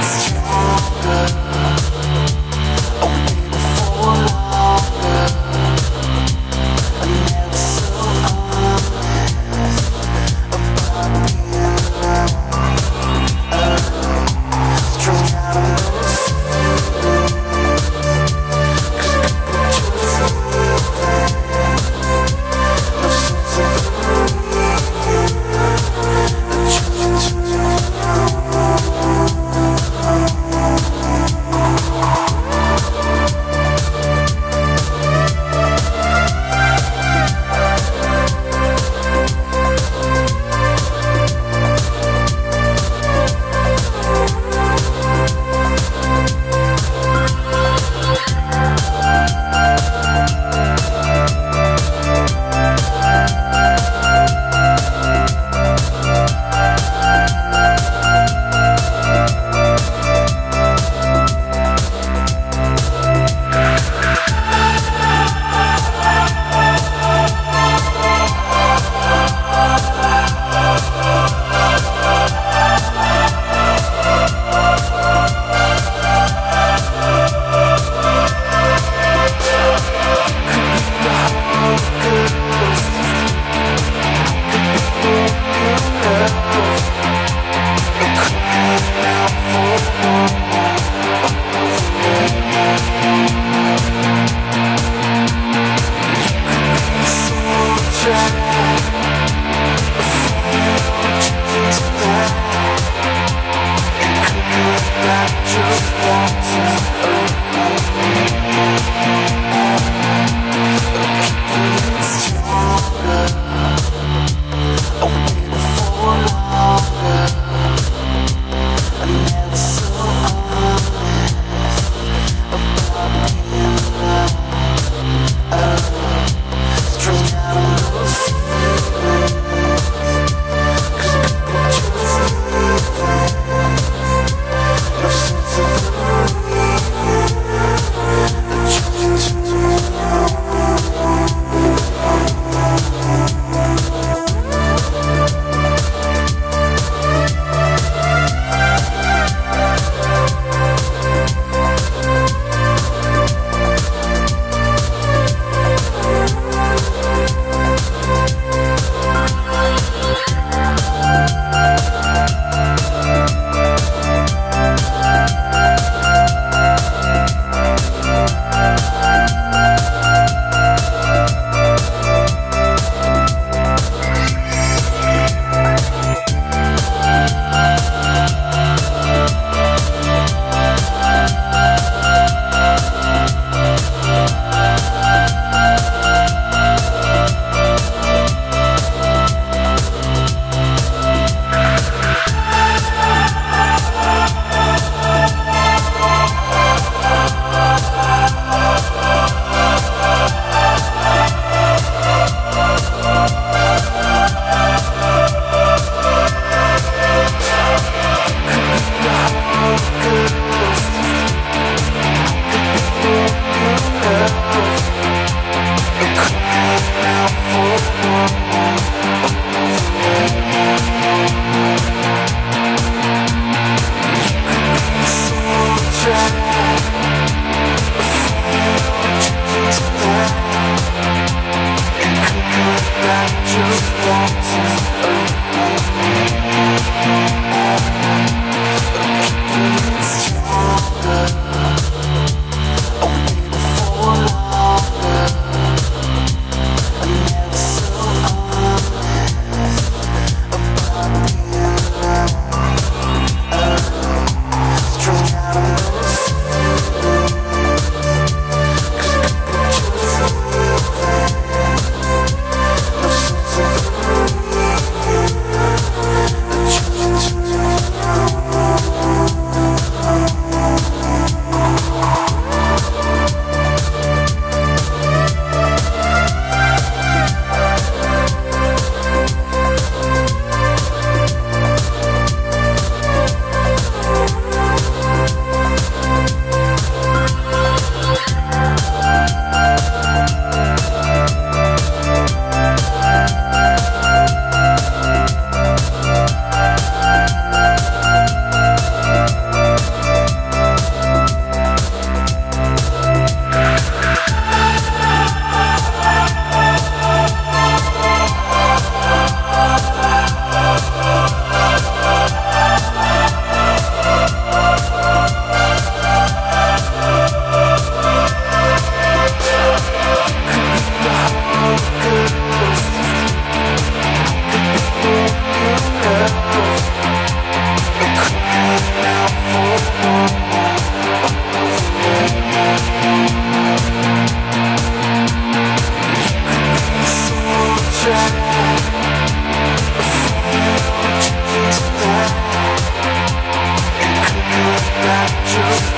Stronger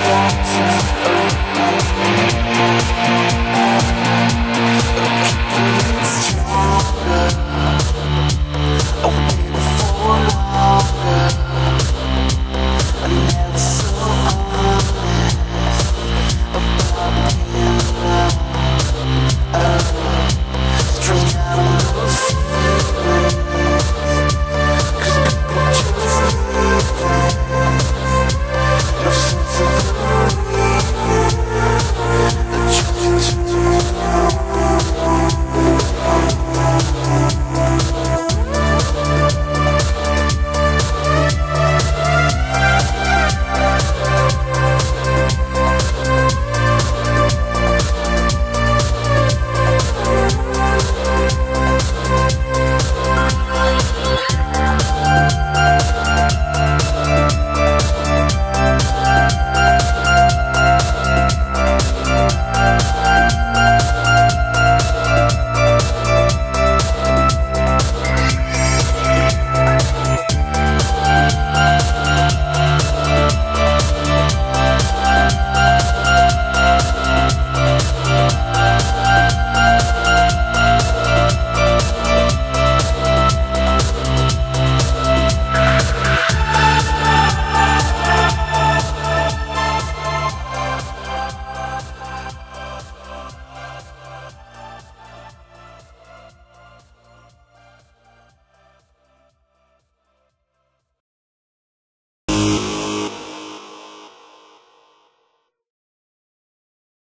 water